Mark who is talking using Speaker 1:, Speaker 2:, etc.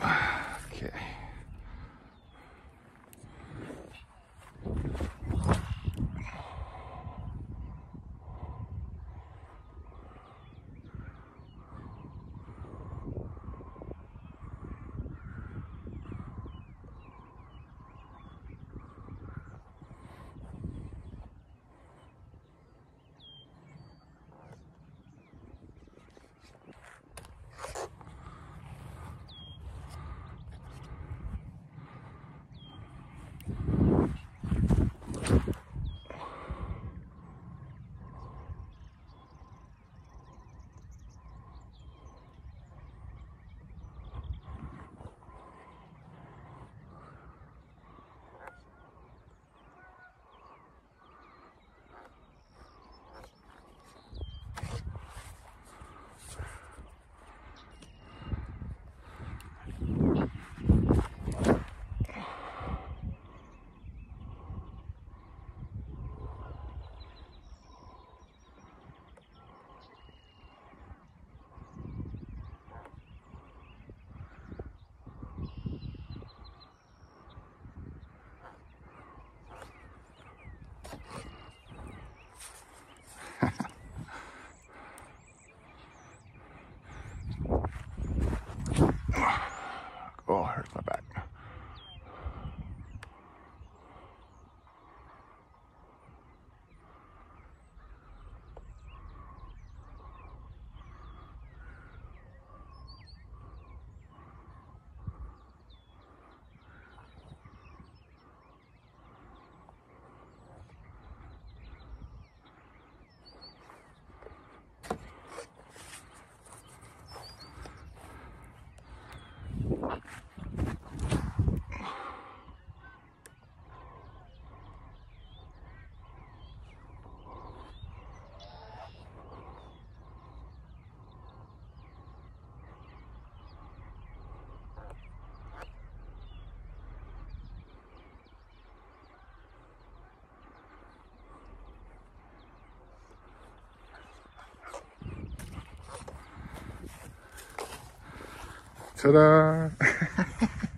Speaker 1: ああ。Hurts my back. ¡Tarán!